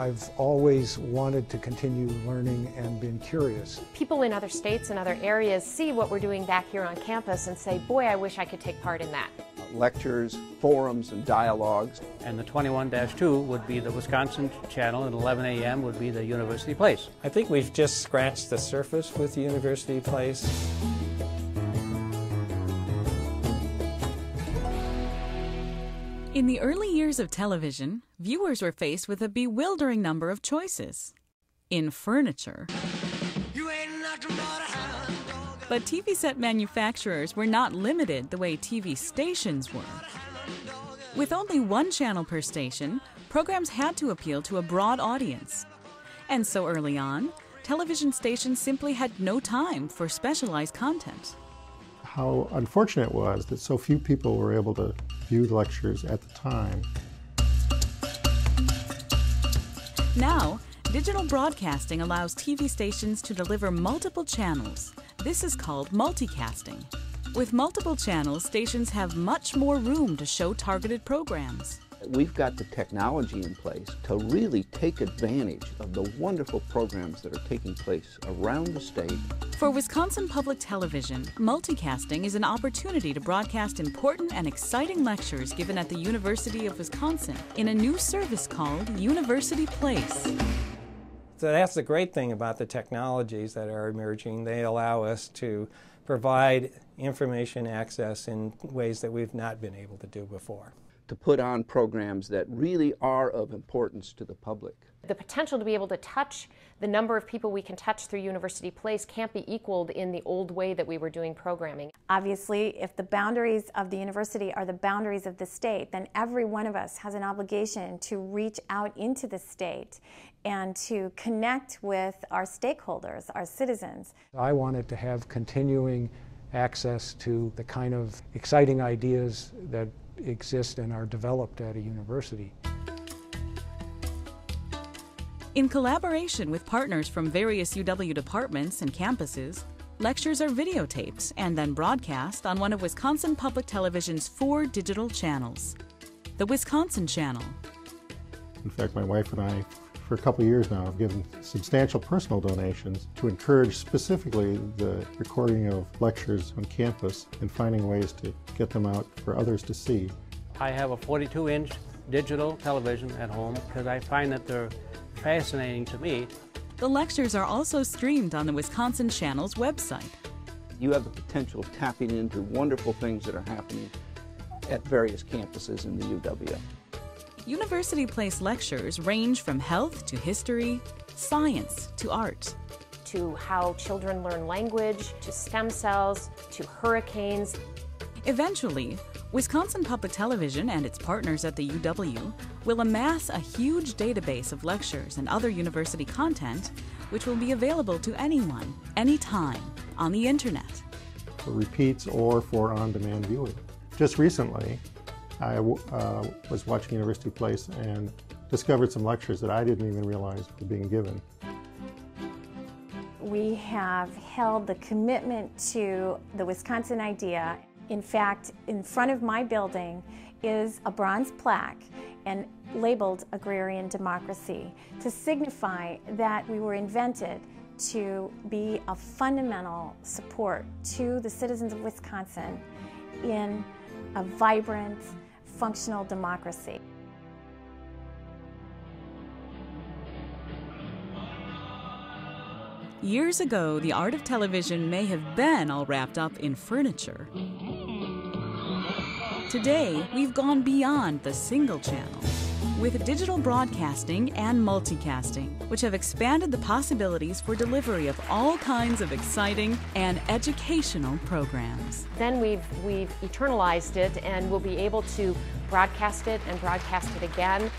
I've always wanted to continue learning and been curious. People in other states and other areas see what we're doing back here on campus and say, boy, I wish I could take part in that. Lectures, forums, and dialogues. And the 21-2 would be the Wisconsin channel, and 11 a.m. would be the University Place. I think we've just scratched the surface with the University Place. In the early years of television, viewers were faced with a bewildering number of choices. In furniture, but TV set manufacturers were not limited the way TV stations were. With only one channel per station, programs had to appeal to a broad audience. And so early on, television stations simply had no time for specialized content. How unfortunate it was that so few people were able to the lectures at the time. Now, digital broadcasting allows TV stations to deliver multiple channels. This is called multicasting. With multiple channels, stations have much more room to show targeted programs. We've got the technology in place to really take advantage of the wonderful programs that are taking place around the state. For Wisconsin Public Television, multicasting is an opportunity to broadcast important and exciting lectures given at the University of Wisconsin in a new service called University Place. So that's the great thing about the technologies that are emerging. They allow us to provide information access in ways that we've not been able to do before to put on programs that really are of importance to the public. The potential to be able to touch the number of people we can touch through University Place can't be equaled in the old way that we were doing programming. Obviously, if the boundaries of the university are the boundaries of the state, then every one of us has an obligation to reach out into the state and to connect with our stakeholders, our citizens. I wanted to have continuing access to the kind of exciting ideas that exist and are developed at a university. In collaboration with partners from various UW departments and campuses, lectures are videotaped and then broadcast on one of Wisconsin Public Television's four digital channels. The Wisconsin Channel. In fact, my wife and I for a couple years now, I've given substantial personal donations to encourage specifically the recording of lectures on campus and finding ways to get them out for others to see. I have a 42-inch digital television at home because I find that they're fascinating to me. The lectures are also streamed on the Wisconsin Channel's website. You have the potential of tapping into wonderful things that are happening at various campuses in the UW. University Place lectures range from health to history, science to art. To how children learn language, to stem cells, to hurricanes. Eventually, Wisconsin Public Television and its partners at the UW will amass a huge database of lectures and other university content, which will be available to anyone, anytime, on the internet. For repeats or for on demand viewing. Just recently, I uh, was watching University Place and discovered some lectures that I didn't even realize were being given. We have held the commitment to the Wisconsin idea. In fact, in front of my building is a bronze plaque and labeled agrarian democracy to signify that we were invented to be a fundamental support to the citizens of Wisconsin in a vibrant, functional democracy. Years ago, the art of television may have been all wrapped up in furniture. Today, we've gone beyond the single channel with digital broadcasting and multicasting, which have expanded the possibilities for delivery of all kinds of exciting and educational programs. Then we've, we've eternalized it and we'll be able to broadcast it and broadcast it again